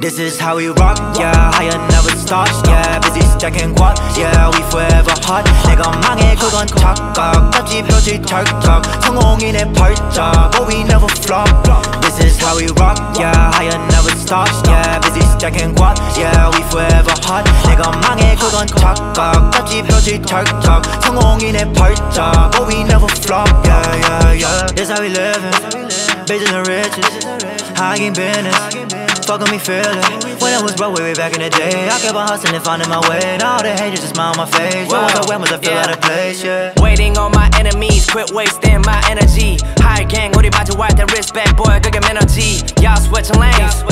This is how we rock, yeah higher never stops, yeah busy stacking quad, yeah we forever hot 내가 망해 그건 착각 답지 표지 찰떡 성공이네 벌쩍 but we never flop This is how we rock, yeah higher never stops, yeah busy stacking quad, yeah we forever hot 내가 망해 그건 착각 답지 표지 찰떡 성공이네 벌쩍 but we never flop, yeah yeah yeah This how we living, bitches and riches I ain't business fucking me feeling When I was broke way, way back in the day I kept on hustling and finding my way Now all the haters just smile on my face Wow. What was I feel yeah. out of place, yeah Waiting on my enemies, quit wasting my energy High gang, 우리 마주 할때 respect boy 그게 에너지 Y'all switching lanes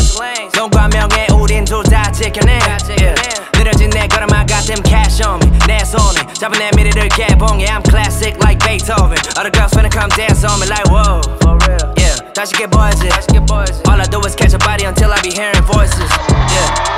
눈과 명예 우린 둘다 지켜내 yeah. 느려진 내 걸음 I got them cash on me 내 손에 잡은 내 미래를 개봉해 I'm classic like Beethoven All the girls finna come dance on me like whoa For real I should get boys in. All I do is catch a body until I be hearing voices. Yeah.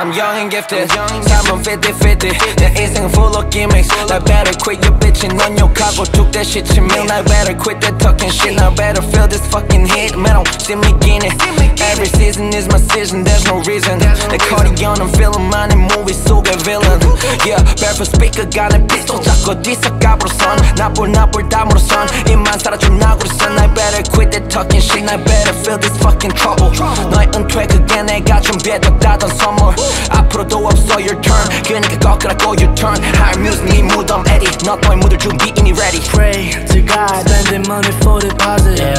I'm young and gifted, time I'm 50-50 The ace ain't full of gimmicks. Like better quit your bitching on your cop took that shit to me. Like better quit that talking shit. I better feel this fucking hit. Man, don't see me getting it. Every season is my season There's no reason 내 cardigan I'm feeling 많은 movie 속의 villain Yeah barefoot speaker 가는 pistol 잡고 뒤섞아버려선 나볼 나볼 다물어선 입만 살아준 나구로선 I better quit that talking shit I better feel this fucking trouble 너의 은퇴 그게 내가 준비해뒀다던 선물 앞으로도 없어 your turn 그니까 꺾으라고 you turn higher music 네 무덤 에디 너 또한 묻을 준비 이미 ready Pray to God spending money for deposit Yeah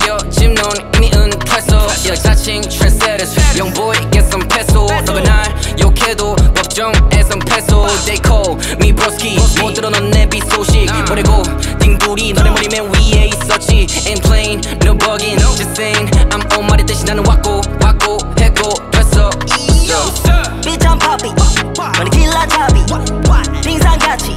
They call me broski 못 들어 넌내비 소식 버리고 띵돌이 너네 머리 맨 위에 있었지 Ain't plain no bugging just saying I'm on 말이 대신 나는 왔고 왔고 했고 됐어 Bitch I'm poppy money kil라 잡이 빙상같이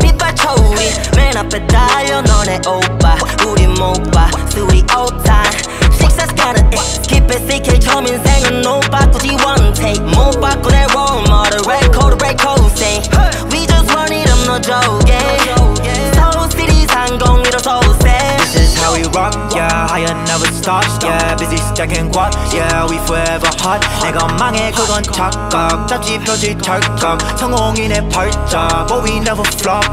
빛발 초리 맨 앞에 달려 너네 오빠 우리 못봐 술이 오타 식사 스카는 Keep it CK 처음 인생은 못 바꾸지 one take 못 바꾸 내 yeah higher never stops, yeah busy stacking quad, yeah we forever hot 내가 망해 그건 착각 잡지 표지 찰떡 성공이네 벌쩍 but we never flop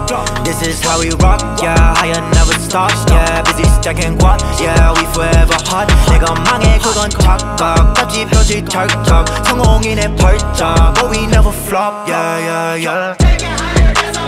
This is how we rock, yeah higher never stops, yeah busy stacking quad, yeah we forever hot 내가 망해 그건 착각 잡지 표지 찰떡 성공이네 벌쩍 but we never flop, yeah yeah yeah